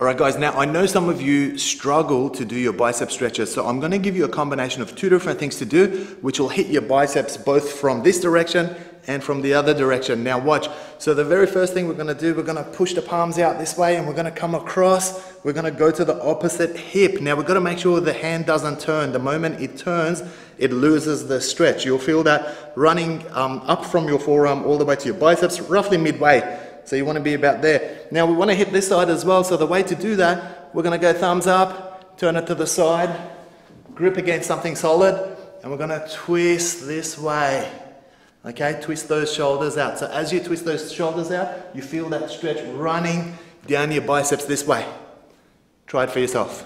All right, guys, now I know some of you struggle to do your bicep stretches, so I'm gonna give you a combination of two different things to do, which will hit your biceps both from this direction and from the other direction. Now watch. So the very first thing we're gonna do, we're gonna push the palms out this way and we're gonna come across. We're gonna go to the opposite hip. Now we've gotta make sure the hand doesn't turn. The moment it turns, it loses the stretch. You'll feel that running um, up from your forearm all the way to your biceps, roughly midway. So you wanna be about there. Now we wanna hit this side as well. So the way to do that, we're gonna go thumbs up, turn it to the side, grip against something solid, and we're gonna twist this way. Okay, twist those shoulders out. So as you twist those shoulders out, you feel that stretch running down your biceps this way. Try it for yourself.